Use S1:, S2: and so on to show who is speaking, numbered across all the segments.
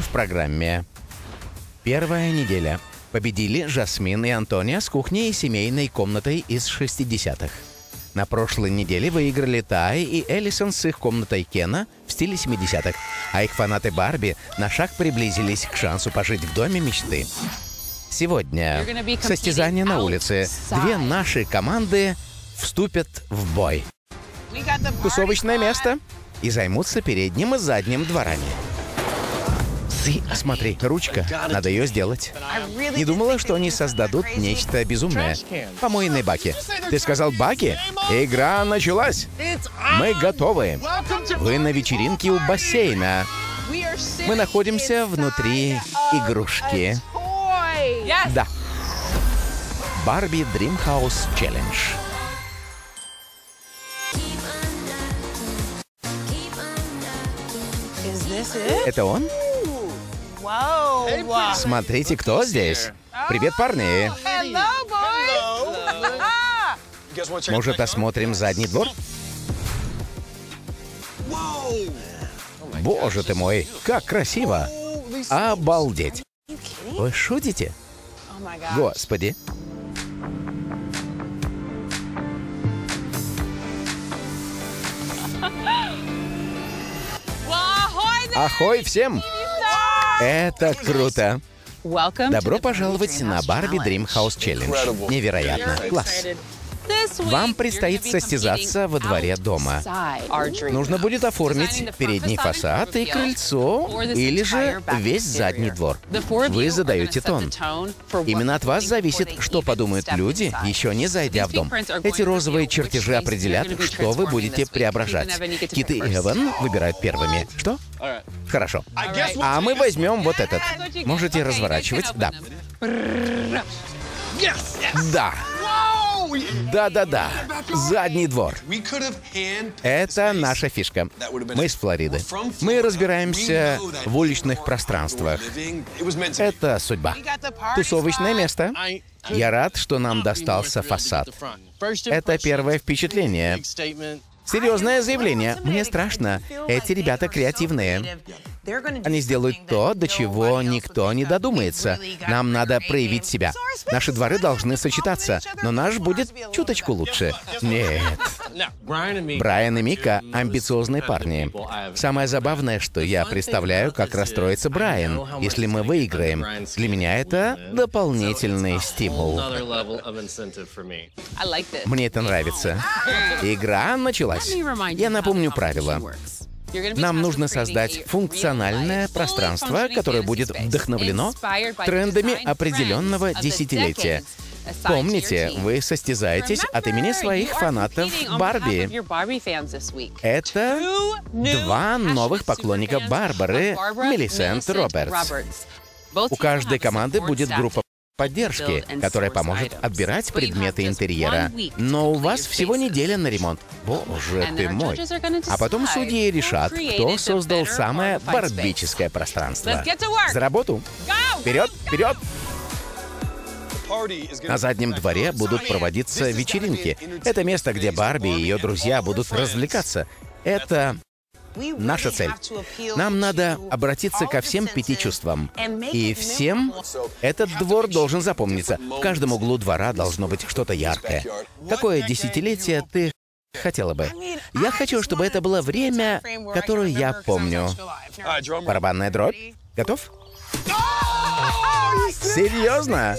S1: В программе. Первая неделя. Победили Жасмин и Антония с кухней и семейной комнатой из 60-х. На прошлой неделе выиграли Тай и Эллисон с их комнатой Кена в стиле 70-х, а их фанаты Барби на шаг приблизились к шансу пожить в доме мечты. Сегодня состязание на улице. Две наши команды вступят в бой. Тусовочное место и займутся передним и задним дворами. Смотри, ручка. Надо ее сделать. Не думала, что они создадут нечто безумное. Помойные баки. Ты сказал баки? Игра началась. Мы готовы. Вы на вечеринке у бассейна. Мы находимся внутри игрушки. Да. Барби Dreamhouse Challenge. Это он? Смотрите, кто здесь. Привет, парни. Может, осмотрим задний двор? Боже ты мой, как красиво! Обалдеть! Вы шутите? Господи! Ахой всем! Это круто! Добро пожаловать на Барби Dreamhouse Challenge. Невероятно. Класс. Вам предстоит состязаться во дворе дома. Нужно будет оформить передний фасад и крыльцо, или же весь задний двор. Вы задаете тон. Именно от вас зависит, что подумают люди, еще не зайдя в дом. Эти розовые чертежи определят, что вы будете преображать. Кит и Эван выбирают первыми. Что? Хорошо. А мы возьмем вот этот. Можете разворачивать? Да. Да. Да-да-да. Задний двор. Это наша фишка. Мы из Флориды. Мы разбираемся в уличных пространствах. Это судьба. Тусовочное место. Я рад, что нам достался фасад. Это первое впечатление. Серьезное заявление. Мне страшно. Эти ребята креативные. Они сделают то, до чего никто не додумается. Нам надо проявить себя. Наши дворы должны сочетаться, но наш будет чуточку лучше. Нет. Брайан и Мика — амбициозные парни. Самое забавное, что я представляю, как расстроится Брайан, если мы выиграем. Для меня это дополнительный стимул. Мне это нравится. Игра началась. Я напомню правила. Нам нужно создать функциональное пространство, которое будет вдохновлено трендами определенного десятилетия. Помните, вы состязаетесь от имени своих фанатов Барби. Это два новых поклонника Барбары, Мелисент Робертс. У каждой команды будет группа поддержки, которая поможет отбирать предметы интерьера. Но у вас всего неделя на ремонт. Боже ты мой. А потом судьи решат, кто создал самое барбическое пространство. За работу! Вперед, вперед! На заднем дворе будут проводиться вечеринки. Это место, где Барби и ее друзья будут развлекаться. Это наша цель. Нам надо обратиться ко всем пяти чувствам. И всем этот двор должен запомниться. В каждом углу двора должно быть что-то яркое. Какое десятилетие ты хотела бы? Я хочу, чтобы это было время, которое я помню. Барабанная дробь? Готов? Серьезно?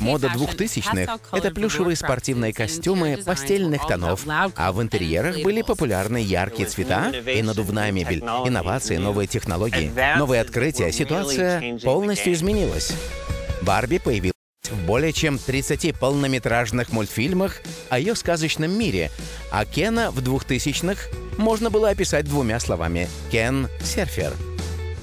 S1: Мода двухтысячных — это плюшевые спортивные костюмы постельных тонов, а в интерьерах были популярны яркие цвета и надувная мебель, инновации, новые технологии, новые открытия. Ситуация полностью изменилась. Барби появилась в более чем 30 полнометражных мультфильмах о ее сказочном мире, а Кена в 2000-х можно было описать двумя словами — Кен Серфер.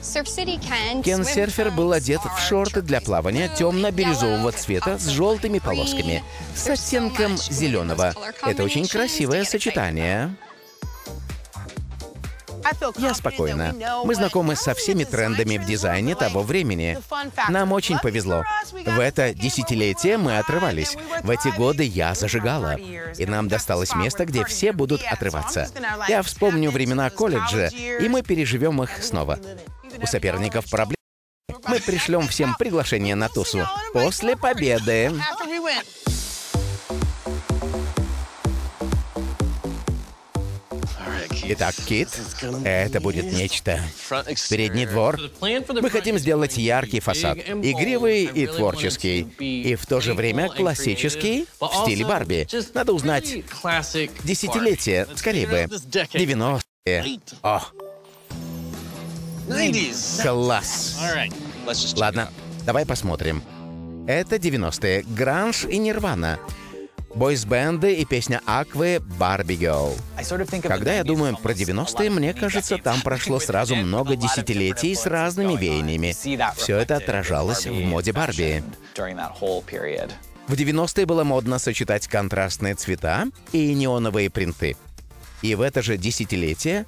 S1: Кен Серфер был одет в шорты для плавания темно-бирюзового цвета с желтыми полосками, с оттенком зеленого. Это очень красивое сочетание. Я спокойна. Мы знакомы со всеми трендами в дизайне того времени. Нам очень повезло. В это десятилетие мы отрывались. В эти годы я зажигала. И нам досталось место, где все будут отрываться. Я вспомню времена колледжа, и мы переживем их снова. У соперников проблемы. Мы пришлем всем приглашение на тусу. После победы. Итак, Кит, это будет нечто. Передний двор. Мы хотим сделать яркий фасад. Игривый и творческий. И в то же время классический в стиле Барби. Надо узнать десятилетие, скорее бы. 90-е. О, класс. Ладно, давай посмотрим. Это 90-е. Гранж и Нирвана. Бойс-бенды и песня Аквы «Барби Girl». Когда я думаю про 90-е, мне кажется, там прошло сразу много десятилетий с разными веяниями. Все это отражалось в моде Барби. В 90-е было модно сочетать контрастные цвета и неоновые принты. И в это же десятилетие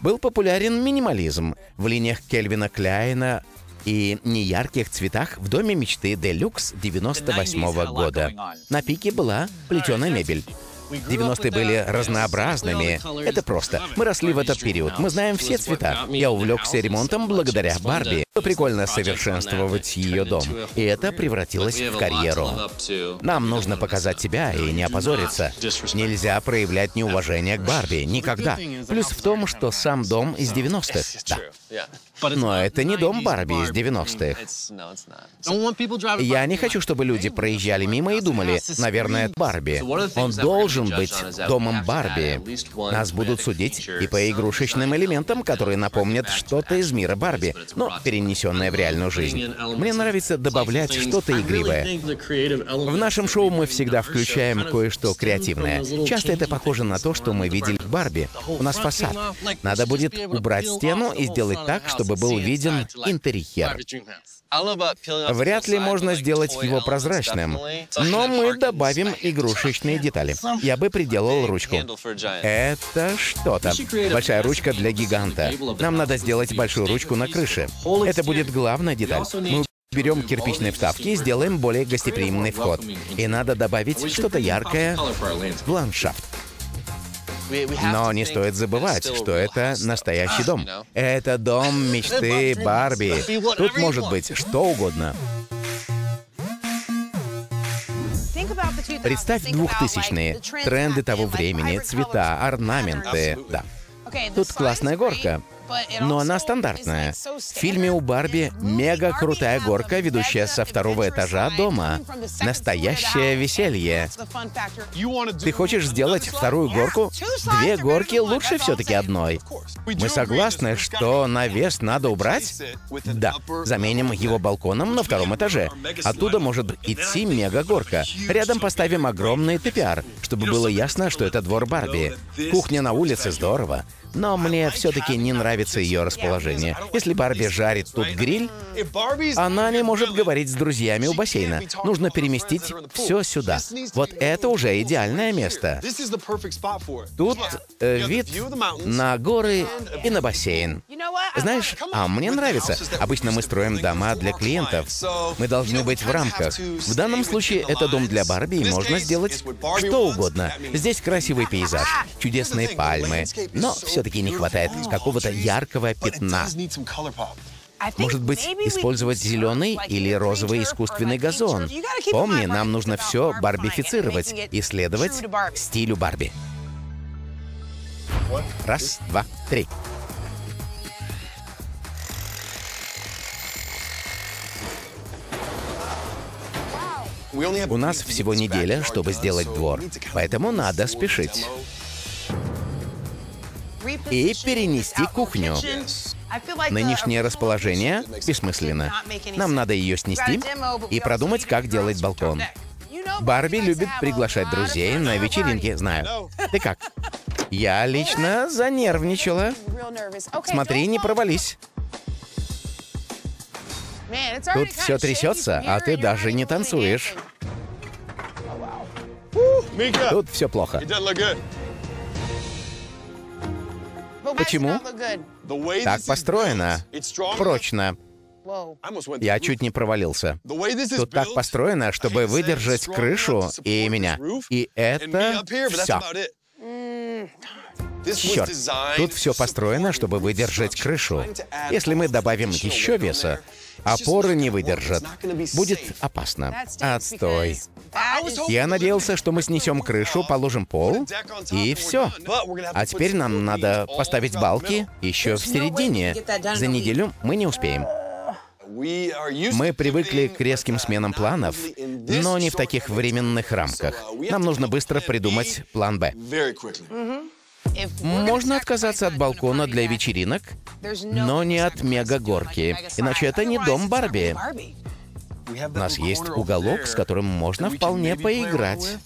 S1: был популярен минимализм в линиях Кельвина Кляйна, и неярких цветах в доме мечты Делюкс 98 -го года. На пике была плетеная мебель. 90-е были разнообразными. Это просто. Мы росли в этот период. Мы знаем все цвета. Я увлекся ремонтом благодаря Барби. Прикольно совершенствовать ее дом. И это превратилось в карьеру. Нам нужно показать себя и не опозориться. Нельзя проявлять неуважение к Барби. Никогда. Плюс в том, что сам дом из 90-х. Да. Но это не дом Барби из 90-х. Я не хочу, чтобы люди проезжали мимо и думали, наверное, это Барби. Он должен быть домом Барби. Нас будут судить и по игрушечным элементам, которые напомнят что-то из мира Барби, но перенесенное в реальную жизнь. Мне нравится добавлять что-то игривое. В нашем шоу мы всегда включаем кое-что креативное. Часто это похоже на то, что мы видели в Барби. У нас фасад. Надо будет убрать стену и сделать так, чтобы был виден интерьер. Вряд ли можно сделать его прозрачным, но мы добавим игрушечные детали. Я бы приделал ручку. Это что-то. Большая ручка для гиганта. Нам надо сделать большую ручку на крыше. Это будет главная деталь. Мы Берем кирпичные вставки и сделаем более гостеприимный вход. И надо добавить что-то яркое в ландшафт. Но не стоит забывать, что это настоящий дом. Это дом мечты Барби. Тут может быть что угодно. Представь двухтысячные. Тренды того времени, цвета, орнаменты. Да. Тут классная горка. Но она стандартная. В фильме у Барби мега крутая горка, ведущая со второго этажа дома. Настоящее веселье. Ты хочешь сделать вторую горку? Две горки лучше все-таки одной. Мы согласны, что навес надо убрать? Да. Заменим его балконом на втором этаже. Оттуда может идти мега-горка. Рядом поставим огромный ТПР, чтобы было ясно, что это двор Барби. Кухня на улице здорово. Но мне все-таки не нравится ее расположение. Если Барби жарит тут гриль, она не может говорить с друзьями у бассейна. Нужно переместить все сюда. Вот это уже идеальное место. Тут э, вид на горы и на бассейн. Знаешь, а мне нравится. Обычно мы строим дома для клиентов. Мы должны быть в рамках. В данном случае это дом для Барби, и можно сделать что угодно. Здесь красивый пейзаж, чудесные пальмы, но все-таки не хватает какого-то яркого пятна. Может быть, использовать зеленый или розовый искусственный газон. Помни, нам нужно все барбифицировать и следовать стилю Барби. Раз, два, три. У нас всего неделя, чтобы сделать двор, поэтому надо спешить. И перенести кухню. Нынешнее расположение бессмысленно. Нам надо ее снести и продумать, как делать балкон. Барби любит приглашать друзей на вечеринки, знаю. Ты как? Я лично занервничала. Смотри, не провались. Тут все трясется, а ты даже не танцуешь. Тут все плохо. Почему? Так построено. Прочно. Я чуть не провалился. Тут так построено, чтобы выдержать крышу и меня. И это все. Черт, тут все построено, чтобы выдержать крышу. Если мы добавим еще веса, опоры не выдержат. Будет опасно. Отстой. Я надеялся, что мы снесем крышу, положим пол, и все. А теперь нам надо поставить балки еще в середине. За неделю мы не успеем. Мы привыкли к резким сменам планов, но не в таких временных рамках. Нам нужно быстро придумать план «Б». Можно отказаться от балкона для вечеринок, но не от мега-горки, иначе это не дом Барби. У нас есть уголок, с которым можно вполне поиграть.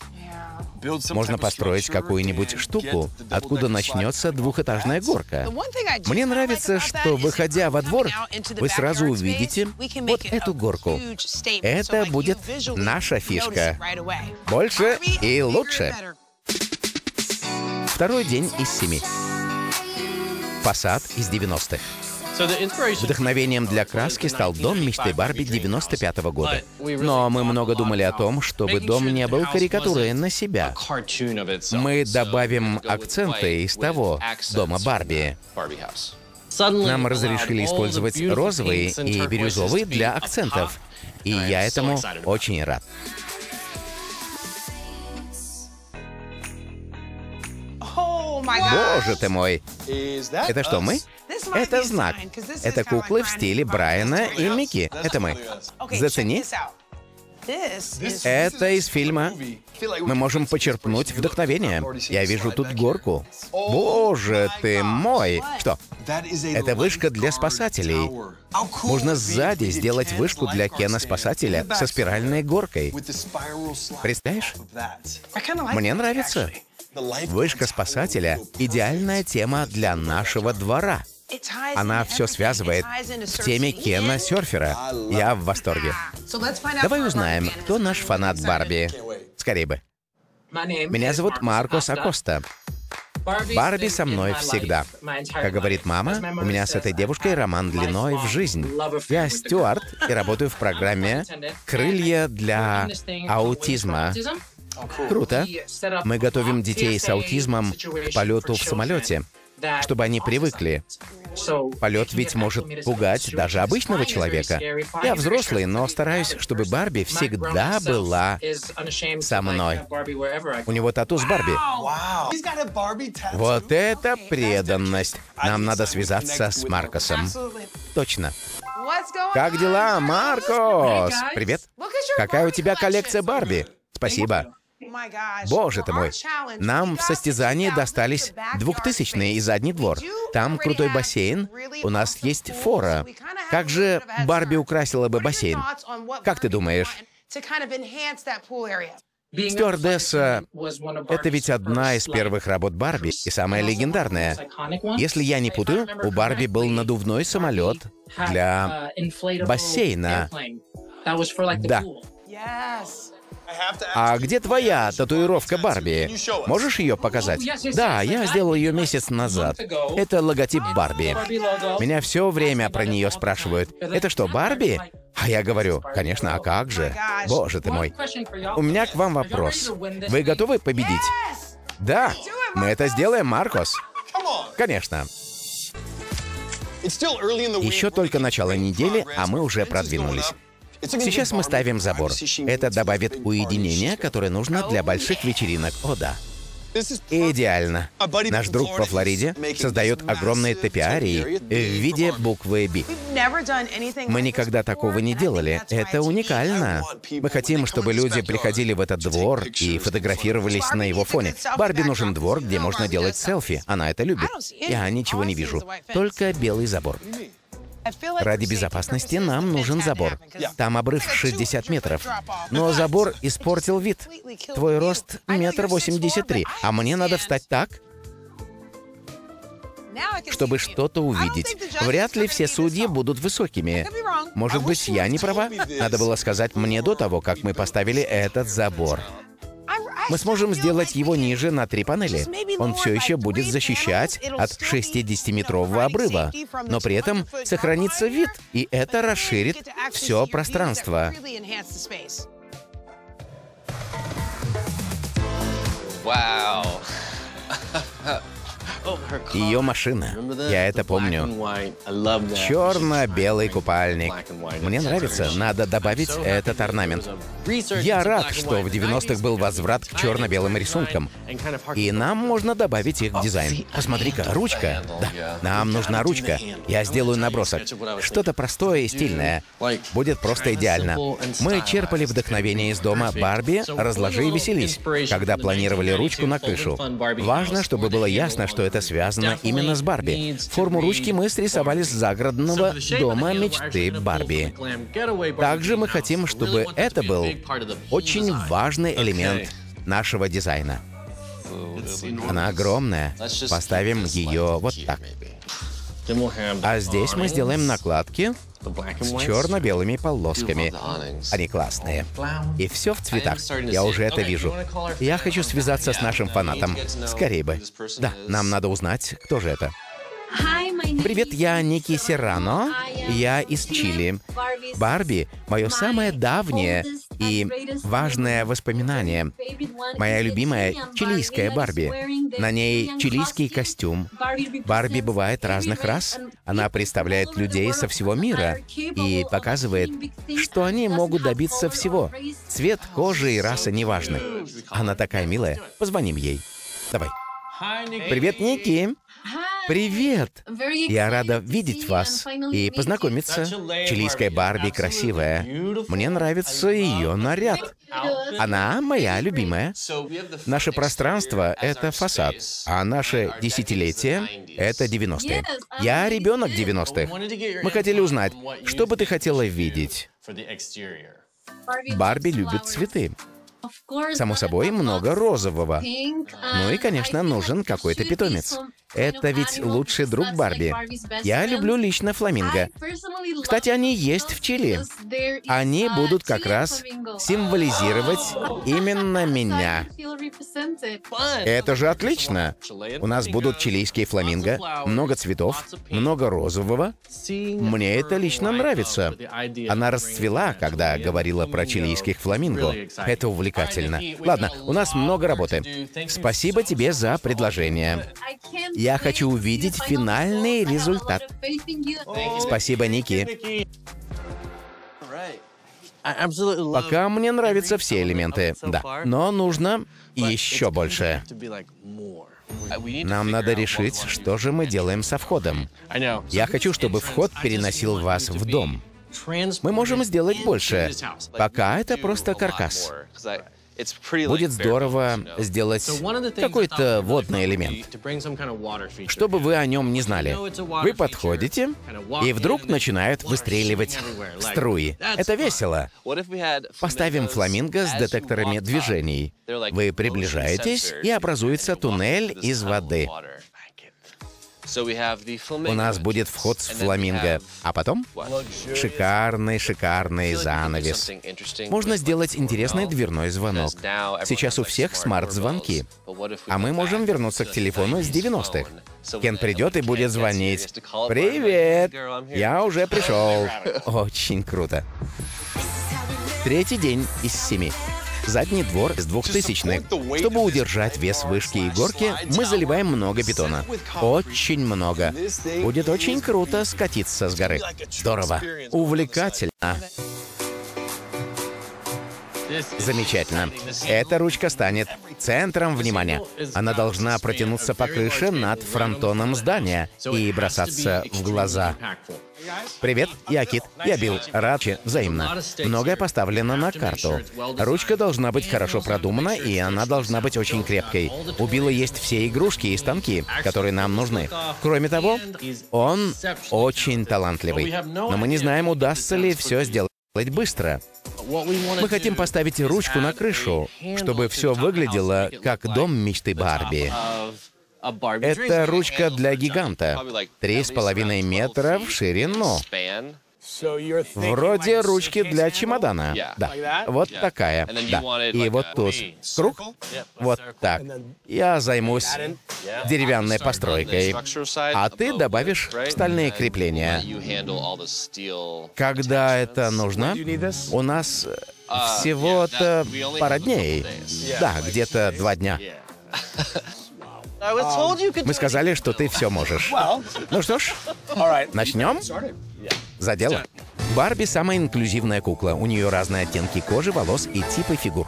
S1: Можно построить какую-нибудь штуку, откуда начнется двухэтажная горка. Мне нравится, что, выходя во двор, вы сразу увидите вот эту горку. Это будет наша фишка. Больше и лучше. Второй день из семи. Фасад из 90-х. Вдохновением для краски стал дом мечты Барби 95 -го года. Но мы много думали о том, чтобы дом не был карикатурой на себя. Мы добавим акценты из того дома Барби. Нам разрешили использовать розовый и бирюзовый для акцентов. И я этому очень рад. Боже ты мой! Это что, мы? Это знак. Это куклы в стиле Брайана и Микки. Это мы. Зацени. Это из фильма. Мы можем почерпнуть вдохновение. Я вижу тут горку. Боже ты мой! Что? Это вышка для спасателей. Можно сзади сделать вышку для Кена-спасателя со спиральной горкой. Представляешь? Мне нравится. Вышка спасателя — идеальная тема для нашего двора. Она все связывает с теме Кена Серфера. Я в восторге. Давай узнаем, кто наш фанат Барби. Скорее бы. Меня зовут Маркос Акоста. Барби со мной всегда. Как говорит мама, у меня с этой девушкой роман длиной в жизнь. Я Стюарт и работаю в программе «Крылья для аутизма». Круто. Мы готовим детей с аутизмом к полету в самолете, чтобы они привыкли. Полет ведь может пугать даже обычного человека. Я взрослый, но стараюсь, чтобы Барби всегда была со мной. У него тату с Барби. Вот это преданность. Нам надо связаться с Маркосом. Точно. Как дела, Маркос? Привет. Какая у тебя коллекция Барби? Спасибо. Боже ты мой! Нам в состязании достались двухтысячные и задний двор. Там крутой бассейн. У нас есть фора. Как же Барби украсила бы бассейн? Как ты думаешь? Стюардесса — это ведь одна из первых работ Барби и самая легендарная. Если я не путаю, у Барби был надувной самолет для бассейна. Да. А где твоя татуировка Барби? Можешь ее показать? Да, я сделал ее месяц назад. Это логотип Барби. Меня все время про нее спрашивают. Это что, Барби? А я говорю, конечно, а как же? Боже ты мой. У меня к вам вопрос. Вы готовы победить? Да, мы это сделаем, Маркос. Конечно. Еще только начало недели, а мы уже продвинулись. Сейчас мы ставим забор. Это добавит уединения, которое нужно для больших вечеринок. О да. Идеально. Наш друг по Флориде создает огромные топиарии в виде буквы «Б». Мы никогда такого не делали. Это уникально. Мы хотим, чтобы люди приходили в этот двор и фотографировались на его фоне. Барби нужен двор, где можно делать селфи. Она это любит. Я ничего не вижу. Только белый забор. Ради безопасности нам нужен забор. Там обрыв 60 метров. Но забор испортил вид. Твой рост метр восемьдесят три, а мне надо встать так, чтобы что-то увидеть. Вряд ли все судьи будут высокими. Может быть, я не права? Надо было сказать мне до того, как мы поставили этот забор. Мы сможем сделать его ниже на три панели. Он все еще будет защищать от 60-метрового обрыва, но при этом сохранится вид, и это расширит все пространство.
S2: Вау!
S1: Ее машина. Я это помню. Черно-белый купальник. Мне нравится. Надо добавить этот орнамент. Я рад, что в 90-х был возврат к черно-белым рисункам. И нам можно добавить их в дизайн. Посмотри-ка, ручка. Да, нам нужна ручка. Я сделаю набросок. Что-то простое и стильное. Будет просто идеально. Мы черпали вдохновение из дома Барби, разложи и веселись, когда планировали ручку на крышу. Важно, чтобы было ясно, что это связано именно с Барби. Форму ручки мы срисовали с загородного дома мечты Барби. Также мы хотим, чтобы это был очень важный элемент нашего дизайна. Она огромная. Поставим ее вот так. А здесь мы сделаем накладки с черно-белыми полосками. Они классные. И все в цветах. Я уже это вижу. Я хочу связаться с нашим фанатом. Скорее бы. Да, нам надо узнать, кто же это. Привет, я Ники Серрано. Я из Чили. Барби — мое самое давнее и важное воспоминание. Моя любимая чилийская Барби. На ней чилийский костюм. Барби бывает разных рас. Она представляет людей со всего мира и показывает, что они могут добиться всего. Цвет кожи и раса не важны. Она такая милая. Позвоним ей. Давай. Привет, Ники. Привет! Я рада видеть вас и познакомиться. Чилийская Барби красивая. Мне нравится ее наряд. Она моя любимая. Наше пространство — это фасад, а наше десятилетие — это 90-е. Я ребенок 90-х. Мы хотели узнать, что бы ты хотела видеть? Барби любит цветы. Само собой, много розового. Ну и, конечно, нужен какой-то питомец. Это ведь лучший друг Барби. Я люблю лично фламинго. Кстати, они есть в Чили. Они будут как раз символизировать именно меня. Это же отлично. У нас будут чилийские фламинго, много цветов, много розового. Мне это лично нравится. Она расцвела, когда говорила про чилийских фламинго. Это увлекательно. Ладно, у нас много работы. Спасибо тебе за предложение. Я хочу увидеть финальный результат. Спасибо, Ники. Пока мне нравятся все элементы, да. Но нужно еще больше. Нам надо решить, что же мы делаем со входом. Я хочу, чтобы вход переносил вас в дом. Мы можем сделать больше. Пока это просто каркас. Будет здорово сделать какой-то водный элемент, чтобы вы о нем не знали. Вы подходите, и вдруг начинают выстреливать струи. Это весело. Поставим фламинго с детекторами движений. Вы приближаетесь, и образуется туннель из воды. У нас будет вход с фламинго, а потом шикарный-шикарный занавес. Можно сделать интересный дверной звонок. Сейчас у всех смарт-звонки, а мы можем вернуться к телефону с 90-х. Кен придет и будет звонить. «Привет! Я уже пришел!» Очень круто. Третий день из семи. Задний двор с двухтысячных. Чтобы удержать вес вышки и горки, мы заливаем много бетона. Очень много. Будет очень круто скатиться с горы. Здорово. Увлекательно. Замечательно. Эта ручка станет центром внимания. Она должна протянуться по крыше над фронтоном здания и бросаться в глаза. Привет, я Кит, я Билл. Рад, взаимно. Многое поставлено на карту. Ручка должна быть хорошо продумана, и она должна быть очень крепкой. У Билла есть все игрушки и станки, которые нам нужны. Кроме того, он очень талантливый. Но мы не знаем, удастся ли все сделать быстро. Мы хотим поставить ручку на крышу, чтобы все выглядело как дом мечты Барби. Это ручка для гиганта. Три с половиной метра в ширину. Вроде ручки для чемодана. Да. Вот такая. Да. И вот тут круг. Вот так. Я займусь деревянной постройкой. А ты добавишь стальные крепления. Когда это нужно, у нас всего-то пара дней. Да, где-то два дня. Мы сказали, что ты все можешь. Ну что ж, начнем? За дело. Барби самая инклюзивная кукла. У нее разные оттенки кожи, волос и типы фигур.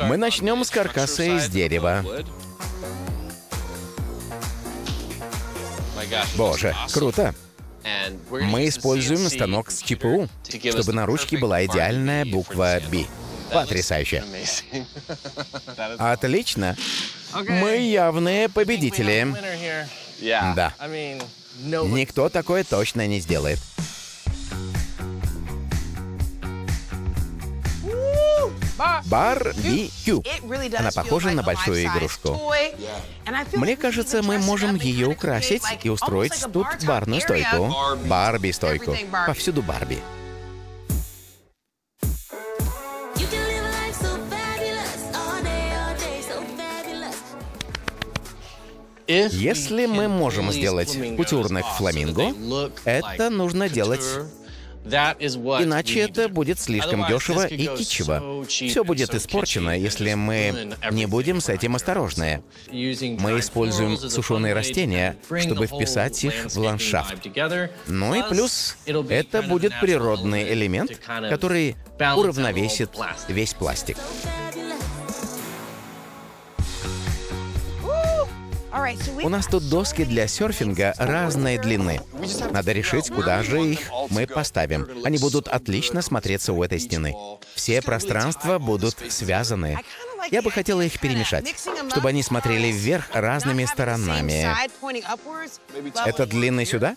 S1: Мы начнем с каркаса из дерева. Боже, круто. Мы используем станок с ЧПУ, чтобы на ручке была идеальная буква «Б». Потрясающе. Отлично. Мы явные победители. Да. Никто такое точно не сделает. Барбекю. Она похожа на большую игрушку. Мне кажется, мы можем ее украсить и устроить тут барную стойку. Барби-стойку. Повсюду Барби. Если мы можем сделать кутюрных фламинго, это нужно делать Иначе это будет слишком дешево и кичево. Все будет испорчено, если мы не будем с этим осторожны. Мы используем сушеные растения, чтобы вписать их в ландшафт. Ну и плюс, это будет природный элемент, который уравновесит весь пластик. У нас тут доски для серфинга разной длины. Надо решить, куда же их мы поставим. Они будут отлично смотреться у этой стены. Все пространства будут связаны. Я бы хотела их перемешать, чтобы они смотрели вверх разными сторонами. Это длинный сюда?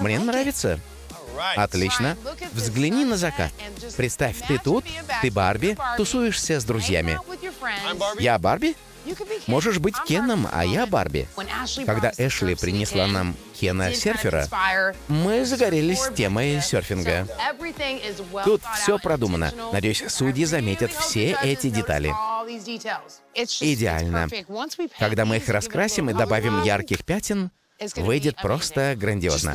S1: Мне нравится. Отлично. Взгляни на закат. Представь, ты тут, ты Барби, тусуешься с друзьями. Я Барби? Можешь быть Кеном, а я Барби. Когда Эшли принесла нам Кена серфера, мы загорелись темой серфинга. Тут все продумано. Надеюсь, судьи заметят все эти детали. Идеально. Когда мы их раскрасим и добавим ярких пятен, выйдет просто грандиозно.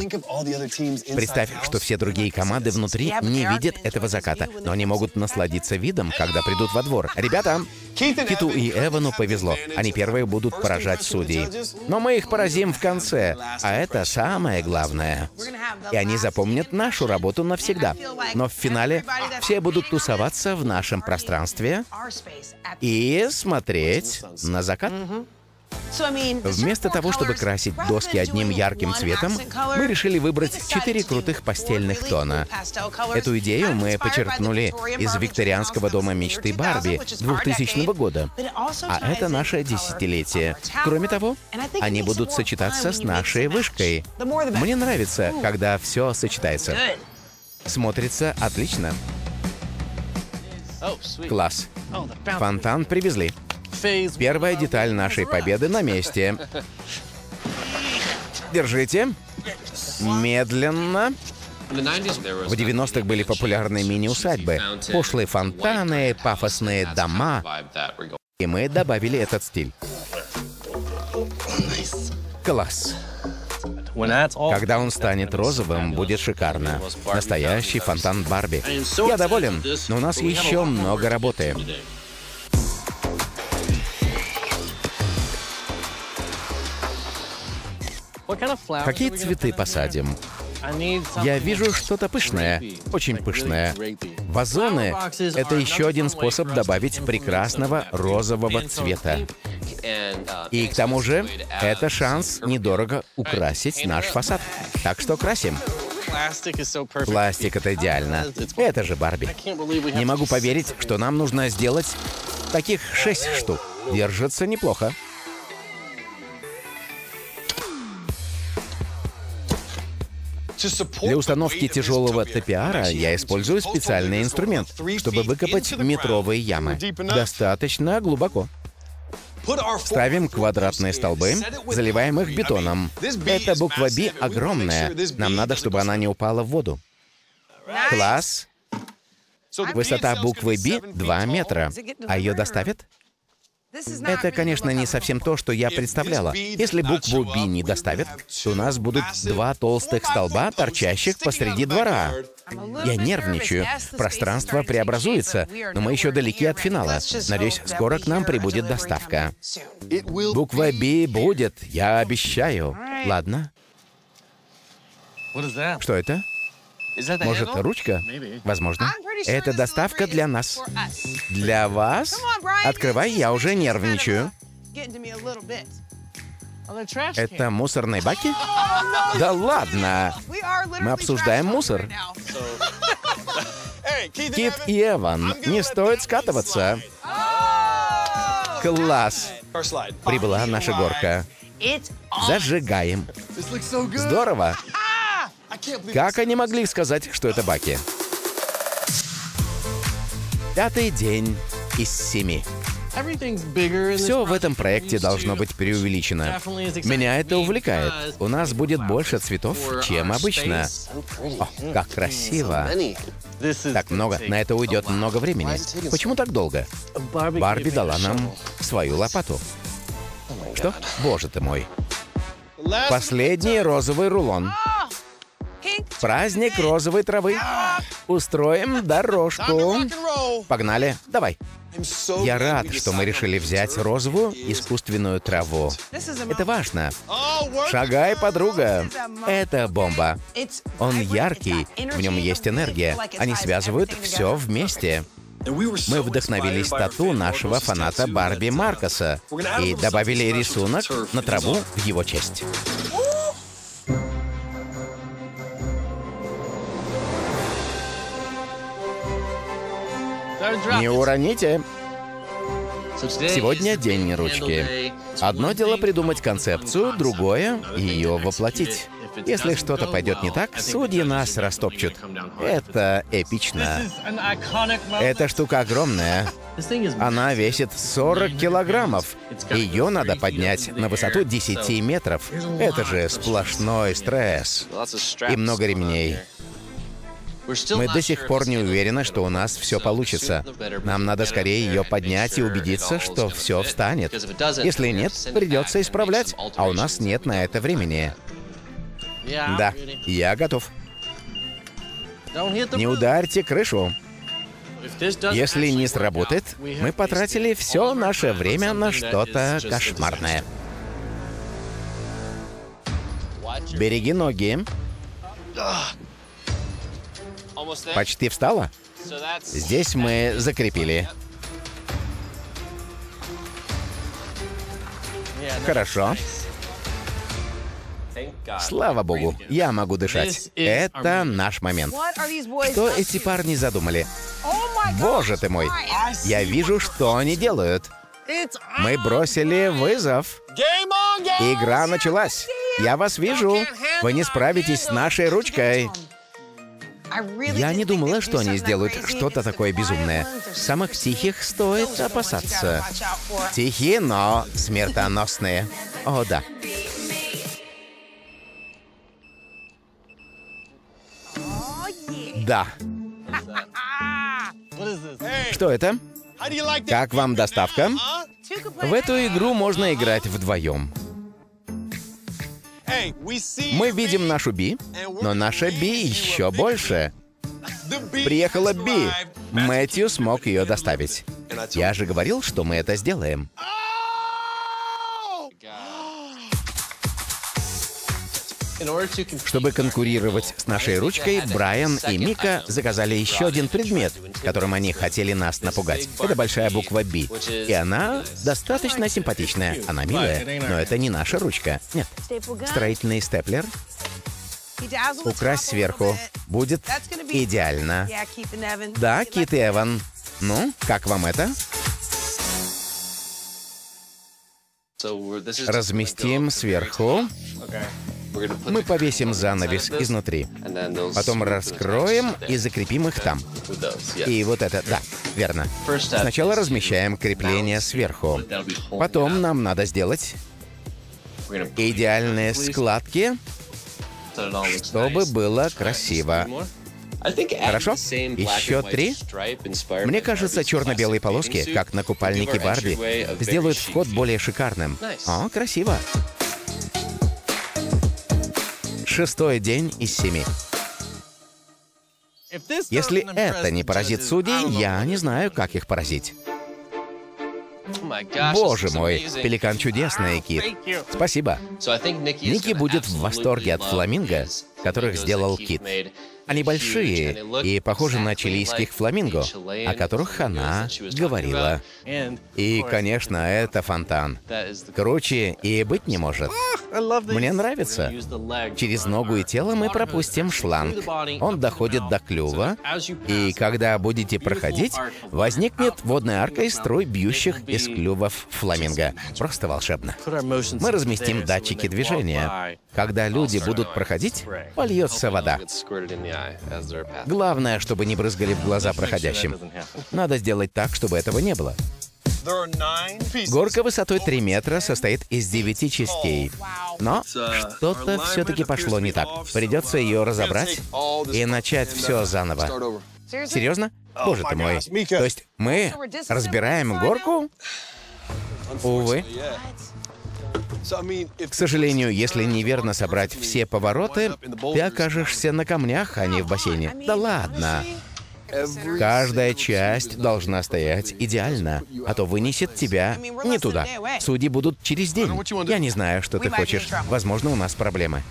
S1: Представь, что все другие команды внутри не видят этого заката, но они могут насладиться видом, когда придут во двор. Ребята, Киту и Эвану повезло. Они первые будут поражать судей. Но мы их поразим в конце, а это самое главное. И они запомнят нашу работу навсегда. Но в финале все будут тусоваться в нашем пространстве и смотреть на закат. Вместо того, чтобы красить доски одним ярким цветом, мы решили выбрать четыре крутых пастельных тона. Эту идею мы почерпнули из викторианского дома мечты Барби 2000 года. А это наше десятилетие. Кроме того, они будут сочетаться с нашей вышкой. Мне нравится, когда все сочетается. Смотрится отлично. Класс. Фонтан привезли. Первая деталь нашей победы на месте. Держите. Медленно. В 90-х были популярны мини-усадьбы, пошлые фонтаны, пафосные дома. И мы добавили этот стиль. Класс. Когда он станет розовым, будет шикарно. Настоящий фонтан Барби. Я доволен, но у нас еще много работы. Какие цветы посадим? Я вижу что-то пышное, очень пышное. Вазоны — это еще один способ добавить прекрасного розового цвета. И к тому же, это шанс недорого украсить наш фасад. Так что красим. Пластик — это идеально. Это же Барби. Не могу поверить, что нам нужно сделать таких шесть штук. Держится неплохо. Для установки тяжелого ТПРа я использую специальный инструмент, чтобы выкопать метровые ямы. Достаточно глубоко. Ставим квадратные столбы, заливаем их бетоном. Эта буква «Б» огромная. Нам надо, чтобы она не упала в воду. Класс. Высота буквы «Б» 2 метра. А ее доставят? Это, конечно, не совсем то, что я представляла. Если букву «Б» не доставят, то у нас будут два толстых столба, торчащих посреди двора. Я нервничаю. Пространство преобразуется, но мы еще далеки от финала. Надеюсь, скоро к нам прибудет доставка. Буква «Б» будет, я обещаю. Ладно. Что это? Может, ручка? Возможно. Это доставка для нас. Для вас? Открывай, я уже нервничаю. Это мусорные баки? Да ладно! Мы обсуждаем мусор. Кит и Эван, не стоит скатываться. Класс! Прибыла наша горка. Зажигаем. Здорово! Как они могли сказать, что это баки? Пятый день из семи. Все в этом проекте должно быть преувеличено. Меня это увлекает. У нас будет больше цветов, чем обычно. О, как красиво. Так много. На это уйдет много времени. Почему так долго? Барби дала нам свою лопату. Что? Боже ты мой. Последний розовый рулон. Праздник розовой травы. Устроим дорожку. Погнали. Давай. Я рад, что мы решили взять розовую искусственную траву. Это важно. Шагай, подруга. Это бомба. Он яркий, в нем есть энергия. Они связывают все вместе. Мы вдохновились тату нашего фаната Барби Маркоса и добавили рисунок на траву в его честь. Не уроните. Сегодня день ручки. Одно дело придумать концепцию, другое — ее воплотить. Если что-то пойдет не так, судьи нас растопчут. Это эпично. Эта штука огромная. Она весит 40 килограммов. Ее надо поднять на высоту 10 метров. Это же сплошной стресс. И много ремней. Мы до сих пор не уверены, что у нас все получится. Нам надо скорее ее поднять и убедиться, что все встанет. Если нет, придется исправлять, а у нас нет на это времени. Да, я готов. Не ударьте крышу. Если не сработает, мы потратили все наше время на что-то кошмарное. Береги ноги. Почти встала? Здесь мы закрепили. Хорошо. Слава богу, я могу дышать. Это наш момент. Что эти парни задумали? Боже ты мой! Я вижу, что они делают. Мы бросили вызов. Игра началась. Я вас вижу. Вы не справитесь с нашей ручкой. Я не думала, что они сделают что-то такое безумное. Самых тихих стоит опасаться. Тихие, но смертоносные. О, да. Да. Что это? Как вам доставка? В эту игру можно играть вдвоем. Мы видим нашу Би, но наша Би еще больше. Приехала Би. Мэтью смог ее доставить. Я же говорил, что мы это сделаем. Чтобы конкурировать с нашей ручкой, Брайан и Мика заказали еще один предмет, которым они хотели нас напугать. Это большая буква «Б». И она достаточно симпатичная. Она милая, но это не наша ручка. Нет. Строительный степлер. Украсть сверху. Будет идеально. Да, Кит и Эван. Ну, как вам это? Разместим сверху. Мы повесим занавес изнутри. Потом раскроем и закрепим их там. И вот это, да, верно. Сначала размещаем крепление сверху. Потом нам надо сделать идеальные складки, чтобы было красиво. Хорошо? Еще три? Мне кажется, черно-белые полоски, как на купальнике Барби, сделают вход более шикарным. О, красиво. Шестой день из семи. Если это не поразит судей, я не знаю, как их поразить. Боже мой, пеликан чудесный, Кит. Спасибо. Ники будет в восторге от фламинго, которых сделал Кит. Они большие и похожи на чилийских фламинго, о которых она говорила. И, конечно, это фонтан. Круче и быть не может. Мне нравится. Через ногу и тело мы пропустим шланг. Он доходит до клюва, и когда будете проходить, возникнет водная арка из струй, бьющих из клювов фламинго. Просто волшебно. Мы разместим датчики движения. Когда люди будут проходить, польется вода. Главное, чтобы не брызгали в глаза проходящим. Надо сделать так, чтобы этого не было. Горка высотой 3 метра состоит из 9 частей. Но что-то все-таки пошло не так. Придется ее разобрать и начать все заново. Серьезно? Боже ты мой. То есть мы разбираем горку? Увы. К сожалению, если неверно собрать все повороты, ты окажешься на камнях, а не в бассейне. Да ладно. Каждая часть должна стоять идеально, а то вынесет тебя не туда. Судьи будут через день. Я не знаю, что ты хочешь. Возможно, у нас проблемы.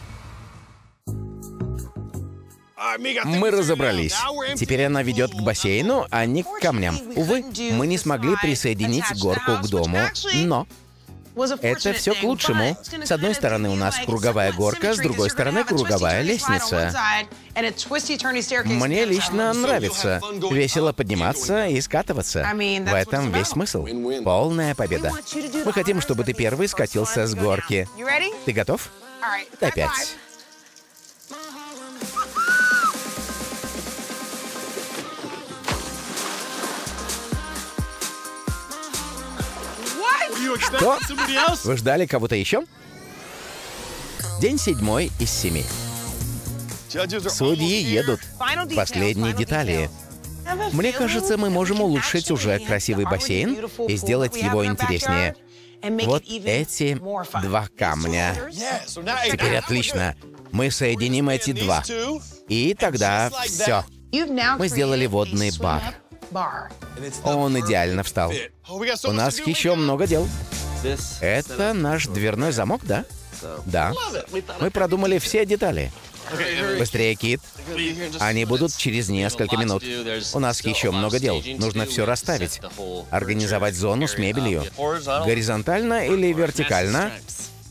S1: Мы разобрались. Теперь она ведет к бассейну, а не к камням. Увы, мы не смогли присоединить горку к дому, но это все к лучшему. С одной стороны у нас круговая горка, с другой стороны круговая лестница. Мне лично нравится. Весело подниматься и скатываться. В этом весь смысл. Полная победа. Мы хотим, чтобы ты первый скатился с горки. Ты готов? Опять. Что? Вы ждали кого-то еще? День седьмой из семи. Судьи едут. Последние детали. Мне кажется, мы можем улучшить уже красивый бассейн и сделать его интереснее. Вот эти два камня. Теперь отлично. Мы соединим эти два. И тогда все. Мы сделали водный бар. Он идеально встал. У нас еще много дел. Это наш дверной замок, да? Да. Мы продумали все детали. Быстрее, Кит. Они будут через несколько минут. У нас еще много дел. Нужно все расставить. Организовать зону с мебелью. Горизонтально или вертикально?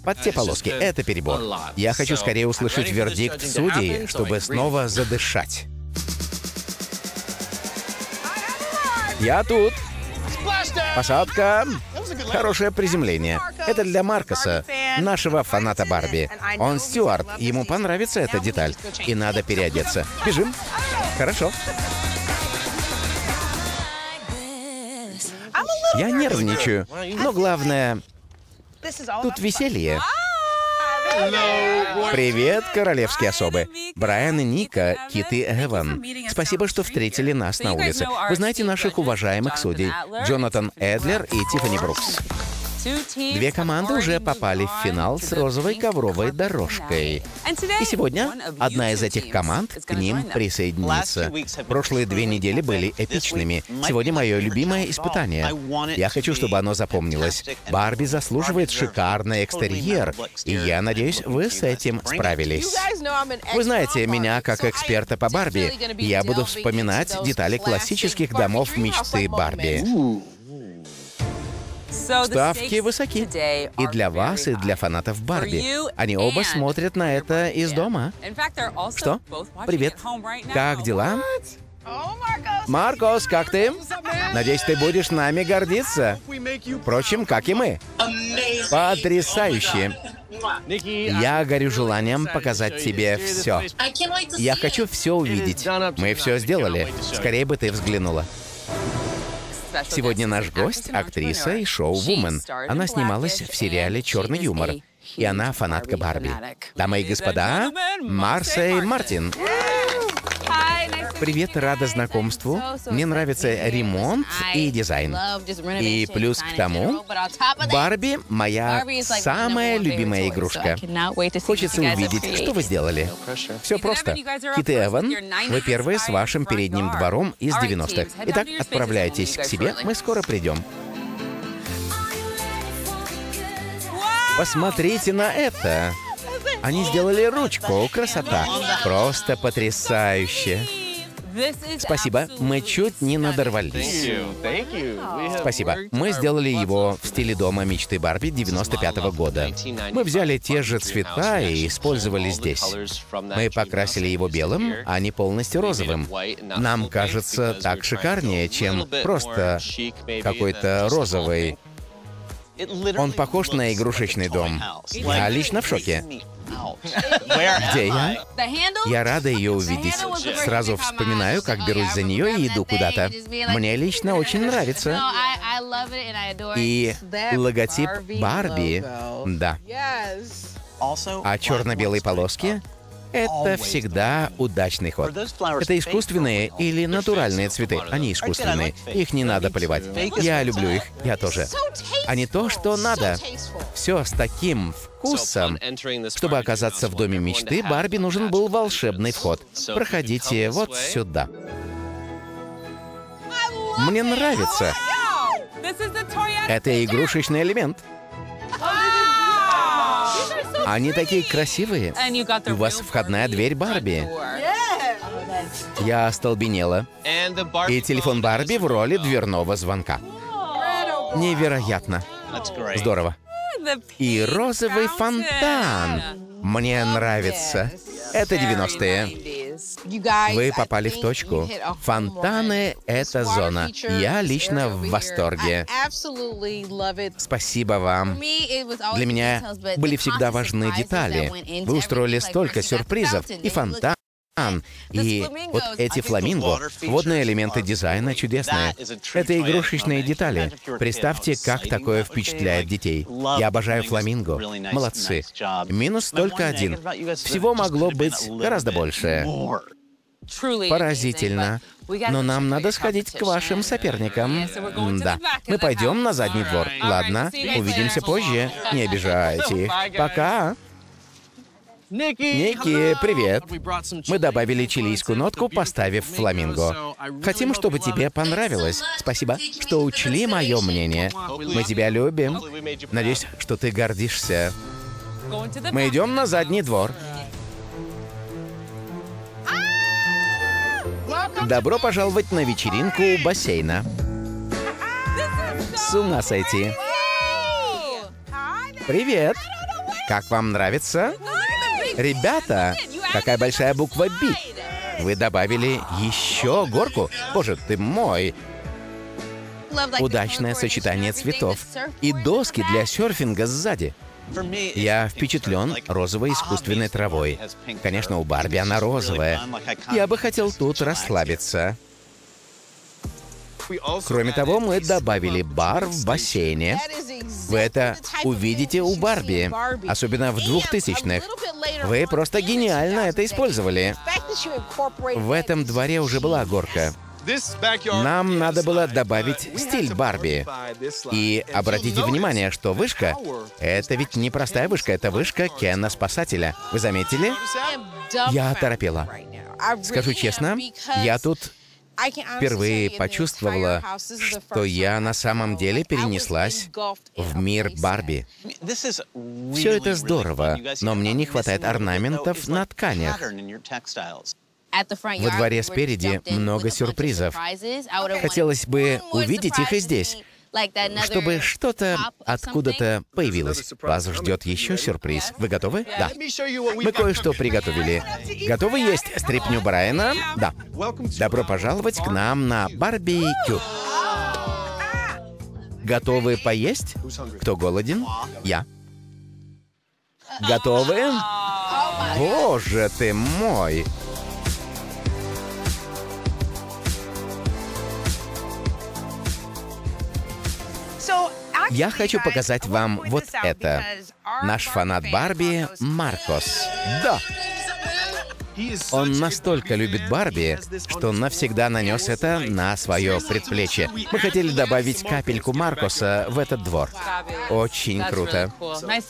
S1: Под те полоски. Это перебор. Я хочу скорее услышать вердикт судей, чтобы снова задышать. Я тут. Посадка. Хорошее приземление. Это для Маркоса, нашего фаната Барби. Он Стюарт, ему понравится эта деталь. И надо переодеться. Бежим. Хорошо. Я нервничаю. Но главное, тут веселье. Привет, королевские особы. Брайан и Ника, Кит и Эван. Спасибо, что встретили нас на улице. Вы знаете наших уважаемых судей. Джонатан Эдлер и Тиффани Брукс. Две команды уже попали в финал с розовой ковровой дорожкой. И сегодня одна из этих команд к ним присоединится. Прошлые две недели были эпичными. Сегодня мое любимое испытание. Я хочу, чтобы оно запомнилось. Барби заслуживает шикарный экстерьер, и я надеюсь, вы с этим справились. Вы знаете меня как эксперта по Барби. Я буду вспоминать детали классических домов мечты Барби. Ставки высоки. И для вас, и для фанатов Барби. Они оба смотрят на это из дома. Что? Привет. Как дела? Маркос, как ты? Надеюсь, ты будешь нами гордиться. Впрочем, как и мы. Потрясающе. Я горю желанием показать тебе все. Я хочу все увидеть. Мы все сделали. Скорее бы ты взглянула. Сегодня наш гость — актриса и шоу-вумен. Она снималась в сериале «Черный юмор». И она фанатка Барби. Дамы и господа, Марсей Мартин. Привет, рада знакомству. Мне нравится ремонт и дизайн. И плюс к тому, Барби — моя самая любимая игрушка. Хочется увидеть, что вы сделали. Все просто. Кит и Эван, вы первые с вашим передним двором из 90-х. Итак, отправляйтесь к себе, мы скоро придем. Посмотрите на это. Они сделали ручку. Красота. Просто потрясающе. Спасибо, мы чуть не надорвались. Спасибо. Мы сделали его в стиле дома мечты Барби 95 -го года. Мы взяли те же цвета и использовали здесь. Мы покрасили его белым, а не полностью розовым. Нам кажется так шикарнее, чем просто какой-то розовый. Он похож на игрушечный дом. Я лично в шоке. Где я? Я рада ее увидеть. Сразу вспоминаю, как берусь за нее и иду куда-то. Мне лично очень нравится. И логотип Барби. Да. А черно-белые полоски это всегда удачный ход. Это искусственные или натуральные цветы. Они искусственные. Их не надо поливать. Я люблю их. Я тоже. А не то, что надо. Все с таким вкусом. Чтобы оказаться в доме мечты, Барби нужен был волшебный вход. Проходите вот сюда. Мне нравится. Это игрушечный элемент. Они такие красивые. У вас входная дверь Барби. Я остолбенела. И телефон Барби в роли дверного звонка. Невероятно. Здорово. И розовый фонтан. Мне нравится. Это 90-е. Вы попали в точку. Фонтаны — это зона. Я лично в восторге. Спасибо вам. Для меня были всегда важны детали. Вы устроили столько сюрпризов. И фонтан, и вот эти фламинго, водные элементы дизайна чудесные. Это игрушечные детали. Представьте, как такое впечатляет детей. Я обожаю фламинго. Молодцы. Минус только один. Всего могло быть гораздо больше. Поразительно. Но нам надо сходить к вашим соперникам. Да. Мы пойдем на задний двор. Ладно, увидимся позже. Не обижайте их. Пока. Ники, привет. Мы добавили чилийскую нотку, поставив фламинго. Хотим, чтобы тебе понравилось. Спасибо, что учли мое мнение. Мы тебя любим. Надеюсь, что ты гордишься. Мы идем на задний двор. Добро пожаловать на вечеринку у бассейна. С ума сойти. Привет! Как вам нравится? Ребята, какая большая буква «Б». Вы добавили еще горку? Боже ты мой! Удачное сочетание цветов. И доски для серфинга сзади. Я впечатлен розовой искусственной травой. Конечно, у Барби она розовая. Я бы хотел тут расслабиться. Кроме того, мы добавили бар в бассейне. Вы это увидите у Барби, особенно в двухтысячных. Вы просто гениально это использовали. В этом дворе уже была горка. Нам надо было добавить стиль Барби. И обратите внимание, что вышка — это ведь не простая вышка, это вышка Кена Спасателя. Вы заметили? Я торопела. Скажу честно, я тут впервые почувствовала, что я на самом деле перенеслась в мир Барби. Все это здорово, но мне не хватает орнаментов на тканях. Во дворе спереди много сюрпризов. Хотелось бы увидеть их и здесь, чтобы что-то откуда-то появилось. Вас ждет еще сюрприз. Вы готовы? Да. Мы кое-что приготовили. Готовы есть стрипню Брайана? Да. Добро пожаловать к нам на барбекю. Готовы поесть? Кто голоден? Я. Готовы? Боже ты мой! Я хочу показать вам вот это. Наш фанат Барби Маркос. Да. Он настолько любит Барби, что навсегда нанес это на свое предплечье. Мы хотели добавить капельку Маркоса в этот двор. Очень круто.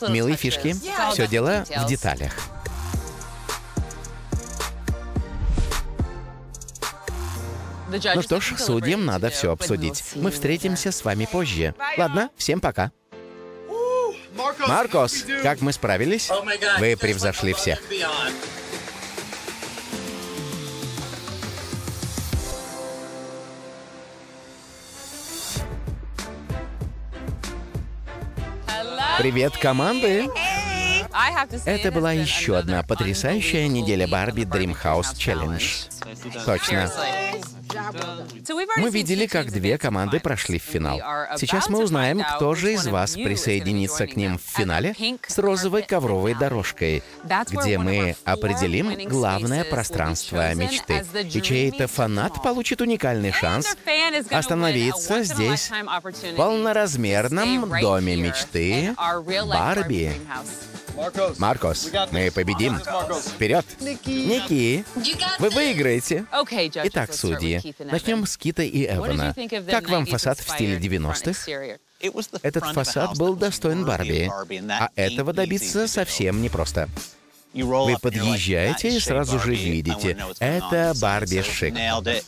S1: Милые фишки. Все дело в деталях. Ну что ж, судьям надо все обсудить. Мы встретимся с вами позже. Ладно, всем пока. Маркос, как мы справились? Вы превзошли всех. Привет, команды! Это была еще одна потрясающая неделя Барби Dreamhouse Challenge. Точно. Мы видели, как две команды прошли в финал. Сейчас мы узнаем, кто же из вас присоединится к ним в финале с розовой ковровой дорожкой, где мы определим главное пространство мечты. И чей-то фанат получит уникальный шанс остановиться здесь, в полноразмерном доме мечты Барби. Маркос, мы победим. Вперед! Ники, вы выиграете. Итак, судьи, начнем с Кита и Эвана. Как вам фасад в стиле 90-х? Этот фасад был достоин Барби, а этого добиться совсем непросто. Вы подъезжаете и сразу же видите, это Барби шик.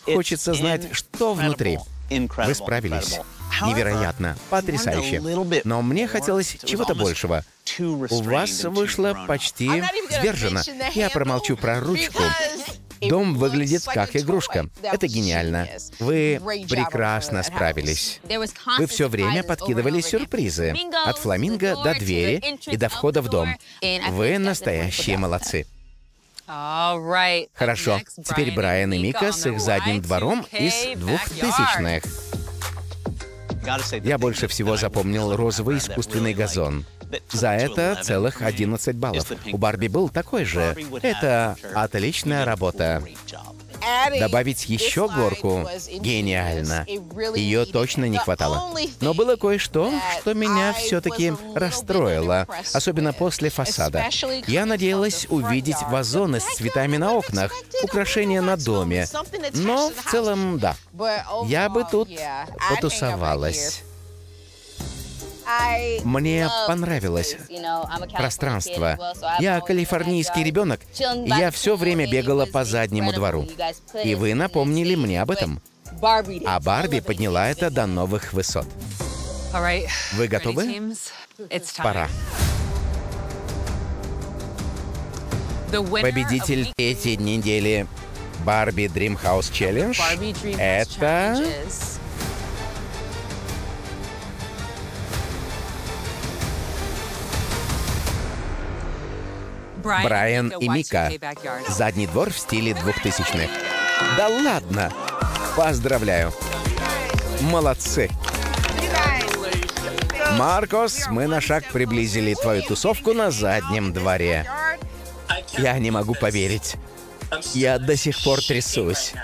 S1: Хочется знать, что внутри. Вы справились. Невероятно, потрясающе. Но мне хотелось чего-то большего. У вас вышло почти сдержанно. Я промолчу про ручку. Дом выглядит как игрушка. Это гениально. Вы прекрасно справились. Вы все время подкидывали сюрпризы. От фламинго до двери и до входа в дом. Вы настоящие молодцы. Хорошо. Теперь Брайан и Мика с их задним двором из двухтысячных. Я больше всего запомнил розовый искусственный газон. За это целых 11 баллов. У Барби был такой же. Это отличная работа. Добавить еще горку — гениально. Ее точно не хватало. Но было кое-что, что меня все-таки расстроило, особенно после фасада. Я надеялась увидеть вазоны с цветами на окнах, украшения на доме. Но в целом, да. Я бы тут потусовалась. Мне понравилось пространство. Я калифорнийский ребенок, и я все время бегала по заднему двору. И вы напомнили мне об этом. А Барби подняла это до новых высот. Вы готовы? Пора. Победитель этой недели Барби Dreamhouse Challenge — это... Брайан и Мика. Задний двор в стиле двухтысячных. Да ладно! Поздравляю! Молодцы! Маркос, мы на шаг приблизили твою тусовку на заднем дворе. Я не могу поверить. Я до сих пор трясусь.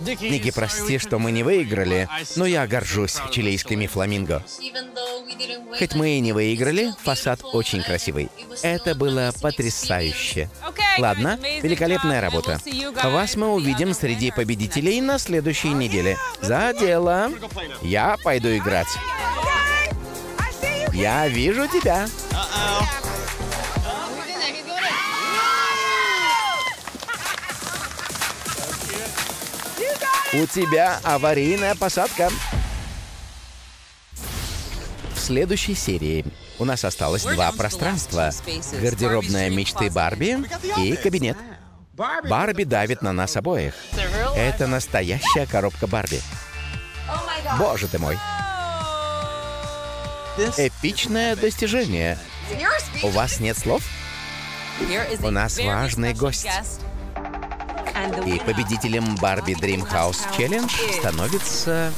S1: Ники, прости, что мы не выиграли, но я горжусь чилийскими фламинго. Хоть мы и не выиграли, фасад очень красивый. Это было потрясающе. Ладно, великолепная работа. Вас мы увидим среди победителей на следующей неделе. За дело. Я пойду играть. Я вижу тебя. У тебя аварийная посадка. Следующей серии у нас осталось два пространства. Гардеробная мечты Барби и кабинет. Барби давит на нас обоих. Это настоящая коробка Барби. Боже ты мой. Эпичное достижение. У вас нет слов? У нас важный гость. И победителем Барби Dream House Challenge становится